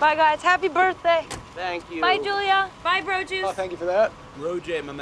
Bye, guys. Happy birthday. Thank you. Bye, Julia. Bye, Bro Juice. Oh, thank you for that. Bro J, my man.